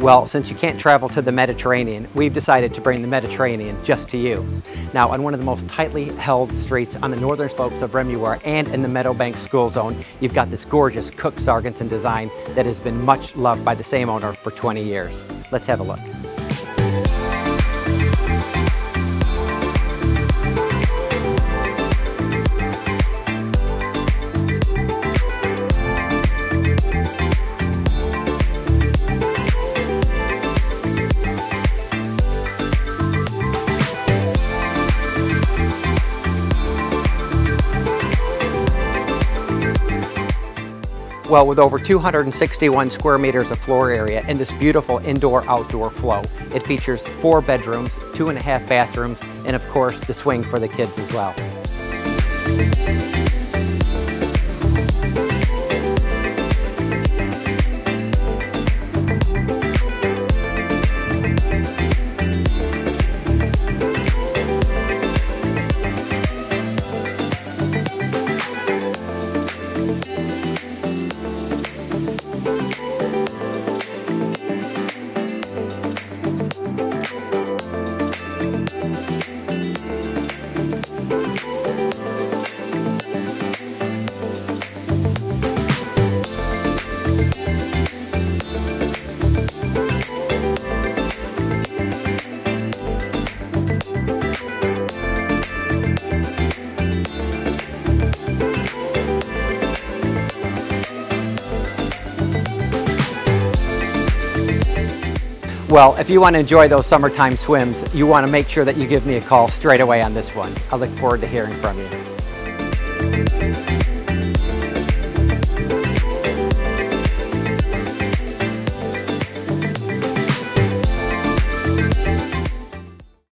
Well, since you can't travel to the Mediterranean, we've decided to bring the Mediterranean just to you. Now, on one of the most tightly held streets on the northern slopes of Remuera and in the Meadowbank School Zone, you've got this gorgeous Cook Sargisson design that has been much loved by the same owner for 20 years. Let's have a look. Well, with over 261 square meters of floor area and this beautiful indoor-outdoor flow, it features four bedrooms, two and a half bathrooms, and of course, the swing for the kids as well. Well, if you want to enjoy those summertime swims, you want to make sure that you give me a call straight away on this one. I look forward to hearing from you.